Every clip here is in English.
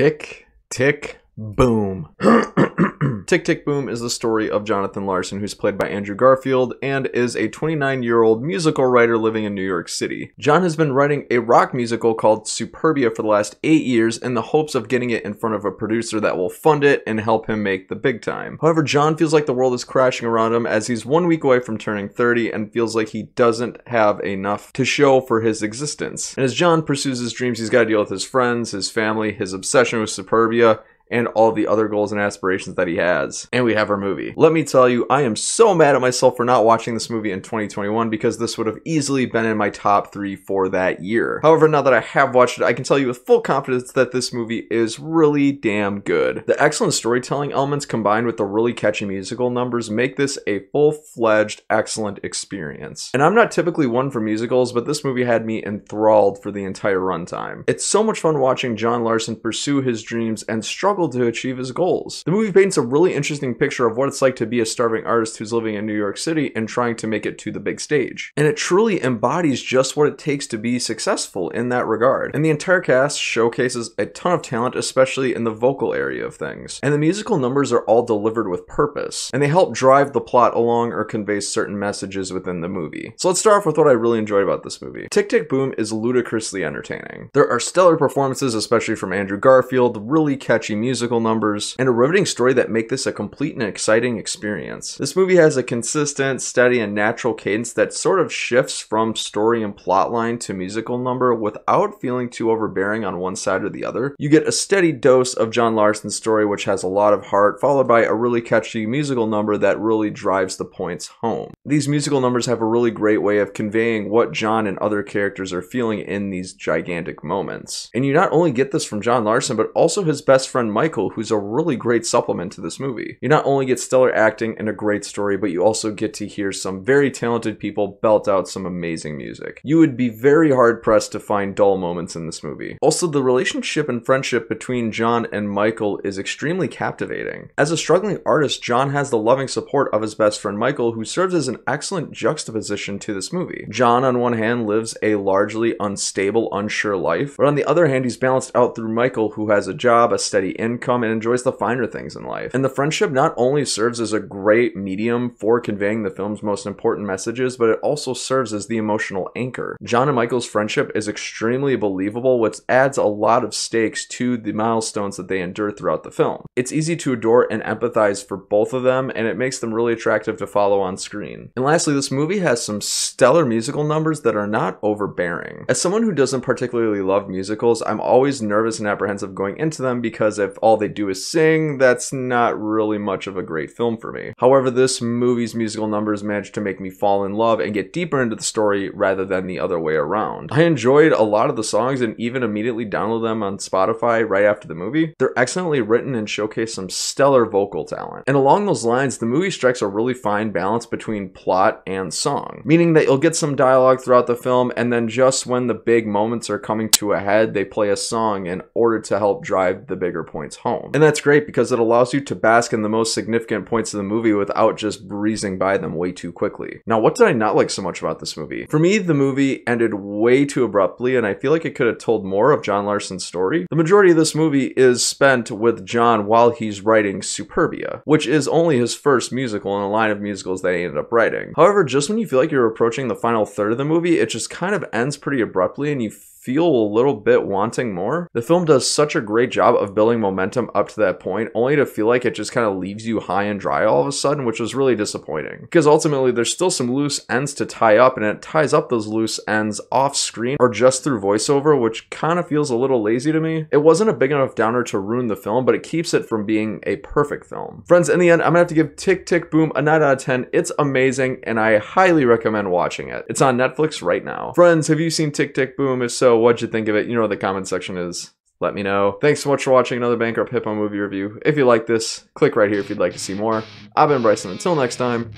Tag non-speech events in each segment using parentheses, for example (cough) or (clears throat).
Tick, tick, boom. (clears throat) Tick Tick Boom is the story of Jonathan Larson, who's played by Andrew Garfield, and is a 29 year old musical writer living in New York City. John has been writing a rock musical called Superbia for the last eight years in the hopes of getting it in front of a producer that will fund it and help him make the big time. However, John feels like the world is crashing around him as he's one week away from turning 30 and feels like he doesn't have enough to show for his existence. And as John pursues his dreams, he's got to deal with his friends, his family, his obsession with Superbia, and all the other goals and aspirations that he has. And we have our movie. Let me tell you, I am so mad at myself for not watching this movie in 2021 because this would have easily been in my top three for that year. However, now that I have watched it, I can tell you with full confidence that this movie is really damn good. The excellent storytelling elements combined with the really catchy musical numbers make this a full-fledged excellent experience. And I'm not typically one for musicals, but this movie had me enthralled for the entire runtime. It's so much fun watching John Larson pursue his dreams and struggle to achieve his goals. The movie paints a really interesting picture of what it's like to be a starving artist who's living in New York City and trying to make it to the big stage. And it truly embodies just what it takes to be successful in that regard. And the entire cast showcases a ton of talent, especially in the vocal area of things. And the musical numbers are all delivered with purpose, and they help drive the plot along or convey certain messages within the movie. So let's start off with what I really enjoyed about this movie. Tick Tick Boom is ludicrously entertaining. There are stellar performances, especially from Andrew Garfield, really catchy musical numbers, and a riveting story that make this a complete and exciting experience. This movie has a consistent, steady, and natural cadence that sort of shifts from story and plotline to musical number without feeling too overbearing on one side or the other. You get a steady dose of John Larson's story, which has a lot of heart, followed by a really catchy musical number that really drives the points home. These musical numbers have a really great way of conveying what John and other characters are feeling in these gigantic moments. And you not only get this from John Larson, but also his best friend Michael, who's a really great supplement to this movie. You not only get stellar acting and a great story, but you also get to hear some very talented people belt out some amazing music. You would be very hard pressed to find dull moments in this movie. Also, the relationship and friendship between John and Michael is extremely captivating. As a struggling artist, John has the loving support of his best friend Michael, who serves as an excellent juxtaposition to this movie. John, on one hand, lives a largely unstable, unsure life, but on the other hand, he's balanced out through Michael, who has a job, a steady income, and enjoys the finer things in life. And the friendship not only serves as a great medium for conveying the film's most important messages, but it also serves as the emotional anchor. John and Michael's friendship is extremely believable, which adds a lot of stakes to the milestones that they endure throughout the film. It's easy to adore and empathize for both of them, and it makes them really attractive to follow on screen. And lastly, this movie has some stellar musical numbers that are not overbearing. As someone who doesn't particularly love musicals, I'm always nervous and apprehensive going into them because if all they do is sing, that's not really much of a great film for me. However, this movie's musical numbers managed to make me fall in love and get deeper into the story rather than the other way around. I enjoyed a lot of the songs and even immediately downloaded them on Spotify right after the movie. They're excellently written and showcase some stellar vocal talent. And along those lines, the movie strikes a really fine balance between plot and song, meaning that you'll get some dialogue throughout the film and then just when the big moments are coming to a head, they play a song in order to help drive the bigger points home. And that's great because it allows you to bask in the most significant points of the movie without just breezing by them way too quickly. Now, what did I not like so much about this movie? For me, the movie ended way too abruptly, and I feel like it could have told more of John Larson's story. The majority of this movie is spent with John while he's writing Superbia, which is only his first musical in a line of musicals that he ended up writing. However, just when you feel like you're approaching the final third of the movie, it just kind of ends pretty abruptly and you feel a little bit wanting more. The film does such a great job of building momentum up to that point, only to feel like it just kind of leaves you high and dry all of a sudden, which was really disappointing. Because ultimately, there's still some loose ends to tie up, and it ties up those loose ends off screen or just through voiceover, which kind of feels a little lazy to me. It wasn't a big enough downer to ruin the film, but it keeps it from being a perfect film. Friends, in the end, I'm gonna have to give Tick Tick Boom a 9 out of 10. It's amazing, and I highly recommend watching it. It's on Netflix right now. Friends, have you seen Tick Tick Boom? If so, what'd you think of it? You know the comment section is. Let me know. Thanks so much for watching another Bankrupt Hippo movie review. If you like this, click right here if you'd like to see more. I've been Bryson. Until next time,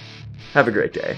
have a great day.